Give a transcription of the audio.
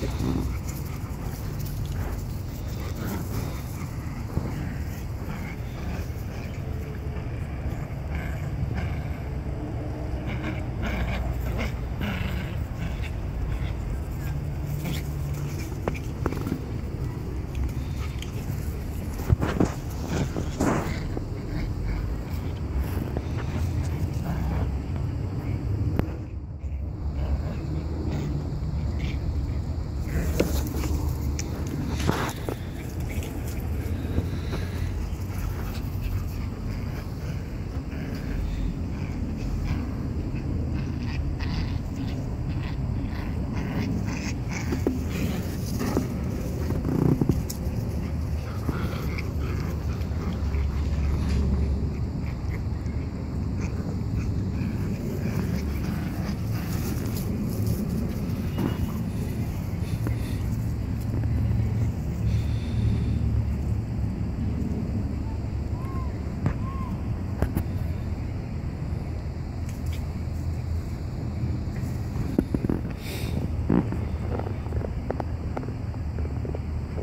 あっ。